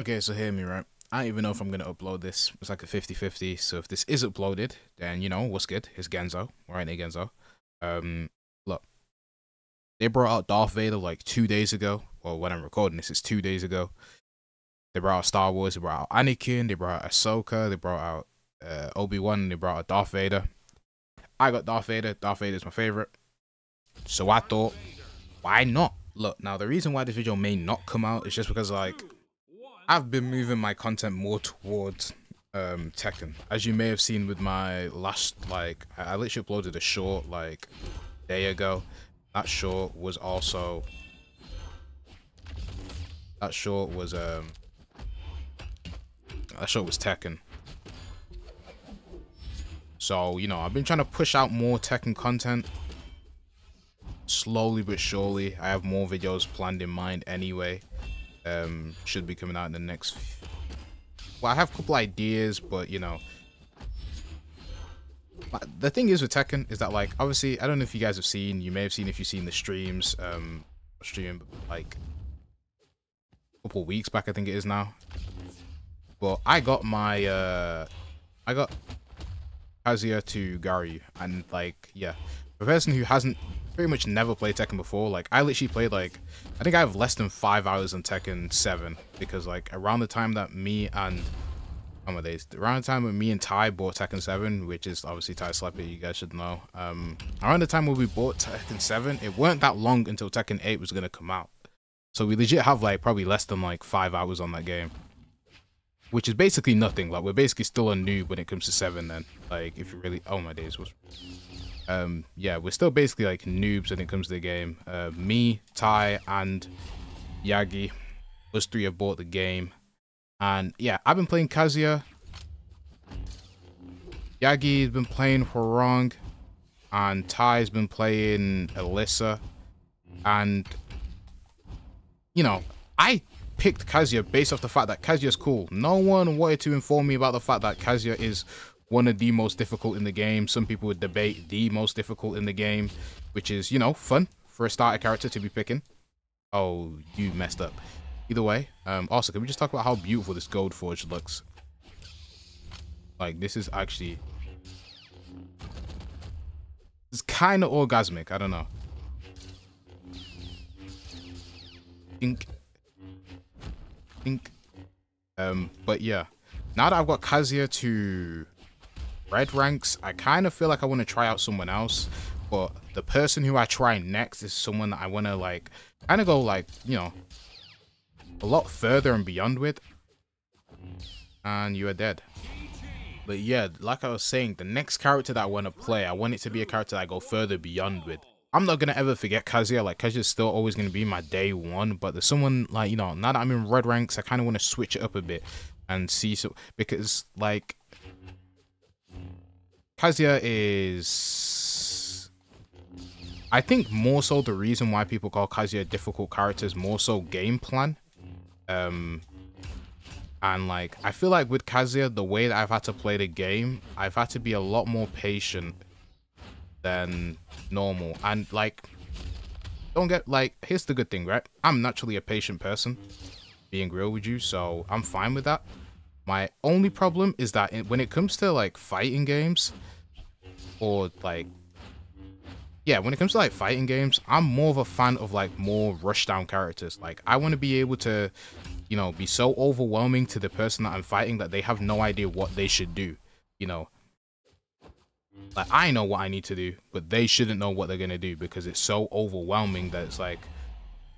Okay, so hear me, right? I don't even know if I'm going to upload this. It's like a 50-50. So if this is uploaded, then, you know, what's good? It's Genzo. Right, hey, Genzo. Um, look. They brought out Darth Vader like two days ago. Well, when I'm recording this, it's two days ago. They brought out Star Wars. They brought out Anakin. They brought out Ahsoka. They brought out uh, Obi-Wan. They brought out Darth Vader. I got Darth Vader. Darth Vader is my favorite. So I thought, why not? Look, now the reason why this video may not come out is just because, like, I've been moving my content more towards um, Tekken. As you may have seen with my last, like, I literally uploaded a short, like, day ago. That short was also, that short was, um, that short was Tekken. So, you know, I've been trying to push out more Tekken content. Slowly but surely. I have more videos planned in mind anyway um, should be coming out in the next. Well, I have a couple ideas, but you know, the thing is with Tekken is that like obviously I don't know if you guys have seen. You may have seen if you've seen the streams. Um, stream like a couple weeks back, I think it is now. But I got my uh, I got Kazuya to Garyu, and like yeah, the person who hasn't pretty much never played Tekken before. Like, I literally played, like, I think I have less than five hours on Tekken 7. Because, like, around the time that me and, how many days? Around the time when me and Ty bought Tekken 7, which is obviously Ty Sleppy, you guys should know. Um, around the time when we bought Tekken 7, it weren't that long until Tekken 8 was going to come out. So we legit have, like, probably less than, like, five hours on that game. Which is basically nothing. Like, we're basically still a noob when it comes to 7 then. Like, if you really... Oh, my days. was um, yeah, we're still basically like noobs when it comes to the game. Uh, me, Ty, and Yagi, us three have bought the game. And yeah, I've been playing Kazuya. Yagi's been playing Hwoarang. And Ty's been playing Alisa. And, you know, I picked Kazuya based off the fact that Kazuya's cool. No one wanted to inform me about the fact that Kazuya is one of the most difficult in the game. Some people would debate the most difficult in the game, which is, you know, fun for a starter character to be picking. Oh, you messed up. Either way, um, also, can we just talk about how beautiful this Gold Forge looks? Like, this is actually... It's kind of orgasmic. I don't know. Think. Think. Um, but yeah. Now that I've got Kazuya to red ranks, I kind of feel like I want to try out someone else. But the person who I try next is someone that I want to like kind of go like, you know, a lot further and beyond with. And you are dead. But yeah, like I was saying, the next character that I want to play, I want it to be a character that I go further beyond with. I'm not going to ever forget Kazuya. Like, Kazuya's still always going to be my day one. But there's someone, like, you know, now that I'm in red ranks, I kind of want to switch it up a bit and see. So, because, like, Kazuya is... I think more so the reason why people call Kazuya difficult character is more so game plan. Um, and like, I feel like with Kazuya, the way that I've had to play the game, I've had to be a lot more patient than normal. And like, don't get like, here's the good thing, right? I'm naturally a patient person, being real with you, so I'm fine with that. My only problem is that when it comes to like fighting games, or like yeah, when it comes to like fighting games, I'm more of a fan of like more rush down characters. Like I want to be able to, you know, be so overwhelming to the person that I'm fighting that they have no idea what they should do. You know, like I know what I need to do, but they shouldn't know what they're gonna do because it's so overwhelming that it's like,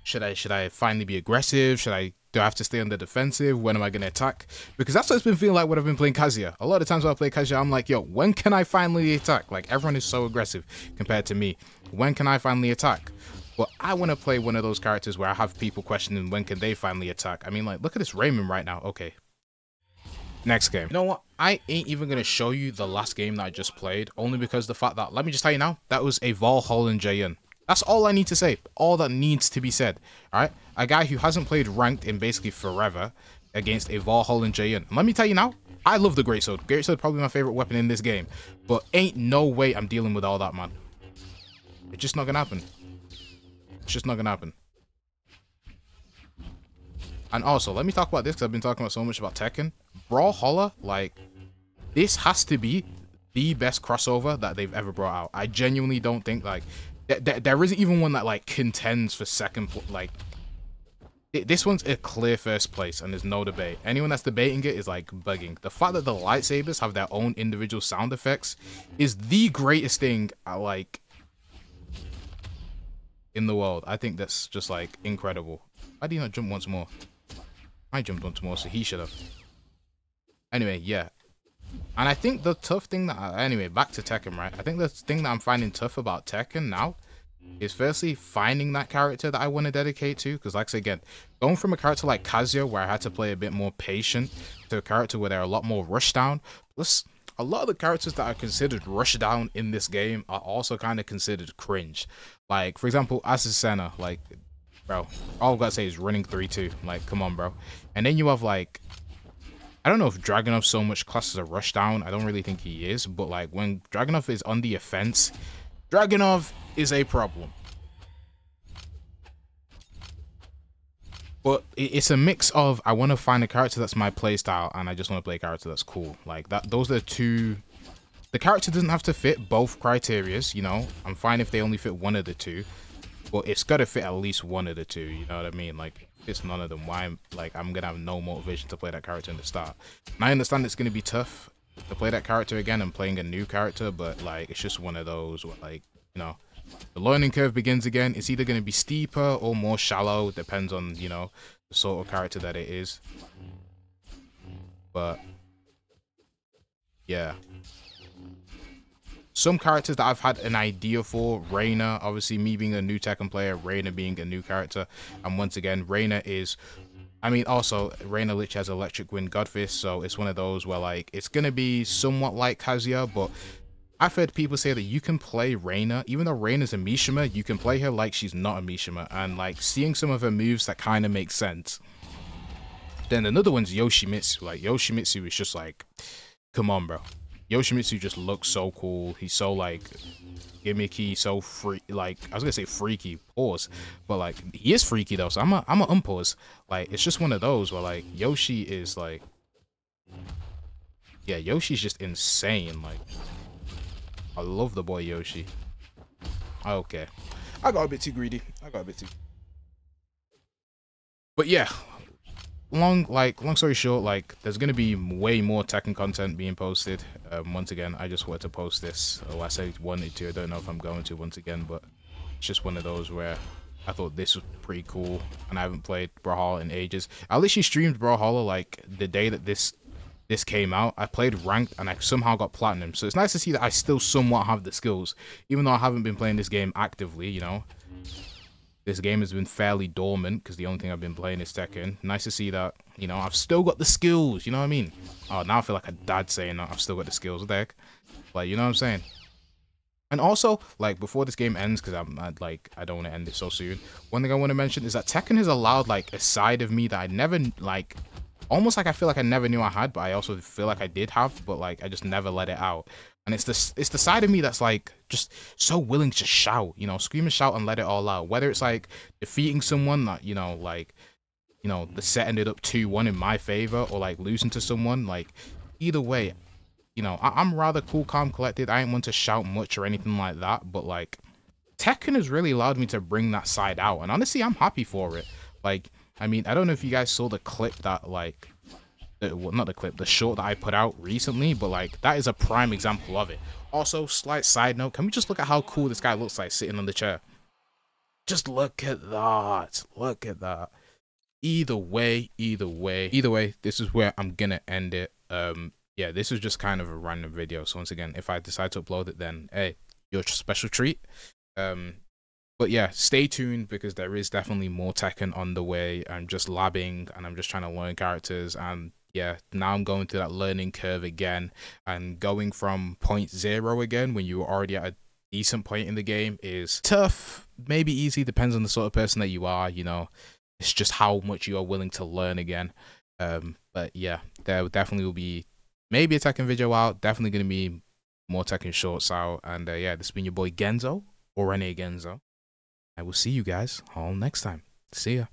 should I should I finally be aggressive? Should I do I have to stay on the defensive? When am I going to attack? Because that's what it's been feeling like when I've been playing Kazuya. A lot of times when I play Kazuya, I'm like, yo, when can I finally attack? Like, everyone is so aggressive compared to me. When can I finally attack? But I want to play one of those characters where I have people questioning when can they finally attack. I mean, like, look at this Raymond right now. Okay. Next game. You know what? I ain't even going to show you the last game that I just played, only because the fact that, let me just tell you now, that was a Valhalla Jaeyun. That's all I need to say. All that needs to be said. Alright? A guy who hasn't played ranked in basically forever against a Valhalla Jaeyun. Let me tell you now, I love the Great Sword. Great Sword probably my favorite weapon in this game. But ain't no way I'm dealing with all that, man. It's just not gonna happen. It's just not gonna happen. And also, let me talk about this because I've been talking about so much about Tekken. Brawlhalla, like, this has to be the best crossover that they've ever brought out. I genuinely don't think, like, th th there isn't even one that, like, contends for second, like, it, this one's a clear first place and there's no debate. Anyone that's debating it is, like, bugging. The fact that the lightsabers have their own individual sound effects is the greatest thing, I, like, in the world. I think that's just, like, incredible. Why did not jump once more? I jumped once more, so he should have. Anyway, yeah. And I think the tough thing that... I, anyway, back to Tekken, right? I think the thing that I'm finding tough about Tekken now is firstly finding that character that I want to dedicate to. Because like I said, again, going from a character like Kazuya, where I had to play a bit more patient, to a character where they're a lot more rushdown. Plus, a lot of the characters that are considered rushdown in this game are also kind of considered cringe. Like, for example, Azucena, like bro. All I've got to say is running 3-2. Like, come on, bro. And then you have, like, I don't know if Dragunov so much classes a rushdown. I don't really think he is. But, like, when Dragunov is on the offense, Dragunov is a problem. But it's a mix of I want to find a character that's my playstyle and I just want to play a character that's cool. Like that those are two the character doesn't have to fit both criterias, you know. I'm fine if they only fit one of the two well, it's got to fit at least one of the two. You know what I mean? Like, if it's none of them, why? I'm, like, I'm gonna have no motivation to play that character in the start. And I understand it's gonna be tough to play that character again and playing a new character, but like, it's just one of those where, like, you know, the learning curve begins again. It's either gonna be steeper or more shallow. Depends on you know the sort of character that it is. But yeah some characters that I've had an idea for, Reina, obviously me being a new Tekken player, Reina being a new character, and once again, Reina is, I mean, also, Reina Lich has Electric Wind Godfist, so it's one of those where, like, it's gonna be somewhat like Kazuya, but I've heard people say that you can play Reina, even though Reina's a Mishima, you can play her like she's not a Mishima, and, like, seeing some of her moves that kind of makes sense. Then another one's Yoshimitsu, like, Yoshimitsu is just like, come on, bro Yoshimitsu just looks so cool. He's so like gimmicky, so free. Like I was gonna say freaky, pause, but like he is freaky though. So I'm a I'm a unpause. Like it's just one of those where like Yoshi is like, yeah, Yoshi's just insane. Like I love the boy Yoshi. Okay, I got a bit too greedy. I got a bit too. But yeah, long like long story short like there's gonna be way more Tekken content being posted. Um, once again I just wanted to post this. Oh I said wanted to I don't know if I'm going to once again but it's just one of those where I thought this was pretty cool and I haven't played Brawlhalla in ages. I literally streamed Brawlhalla like the day that this this came out. I played ranked and I somehow got platinum. So it's nice to see that I still somewhat have the skills even though I haven't been playing this game actively you know this game has been fairly dormant because the only thing I've been playing is Tekken. Nice to see that, you know, I've still got the skills, you know what I mean? Oh, now I feel like a dad saying that I've still got the skills. What? Like, you know what I'm saying? And also, like, before this game ends, because I'm, I'd, like, I don't want to end it so soon, one thing I want to mention is that Tekken has allowed, like, a side of me that I never, like, almost like I feel like I never knew I had, but I also feel like I did have, but, like, I just never let it out. And it's the it's the side of me that's like just so willing to shout, you know, scream and shout and let it all out. Whether it's like defeating someone that you know, like you know, the set ended up two one in my favor, or like losing to someone, like either way, you know, I, am rather cool, calm, collected. I ain't want to shout much or anything like that, but like Tekken has really allowed me to bring that side out, and honestly, I'm happy for it. Like, I mean, I don't know if you guys saw the clip that like the, well, not the clip, the short that I put out recently, but like that is a prime example of it. Also, slight side note, can we just look at how cool this guy looks like sitting on the chair? Just look at that. Look at that. Either way, either way, either way, this is where I'm gonna end it. Um, yeah, this was just kind of a random video. So once again, if I decide to upload it, then hey, your special treat. Um, but yeah, stay tuned because there is definitely more Tekken on the way. I'm just labbing and I'm just trying to learn characters and yeah, now I'm going through that learning curve again and going from point zero again when you were already at a decent point in the game is tough, maybe easy, depends on the sort of person that you are, you know. It's just how much you are willing to learn again. Um, but yeah, there definitely will be maybe a Tekken video out, definitely going to be more Tekken shorts out. And uh, yeah, this has been your boy Genzo or Rene Genzo. I will see you guys all next time. See ya.